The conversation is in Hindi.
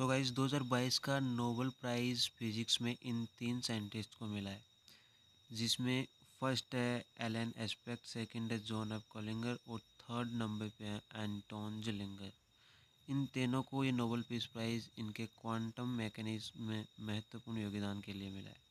सो गाइस 2022 का नोबल प्राइज़ फिजिक्स में इन तीन साइंटिस्ट को मिला है, जिसमें फ़र्स्ट है एलन एस्पेक्ट सेकंड है जॉन एफ़ कॉलिंगर और थर्ड नंबर पे है एंटोन जिलिंगर इन तीनों को ये नोबल पीस प्राइज़ इनके क्वांटम मैकेनिज्म में महत्वपूर्ण योगदान के लिए मिला है।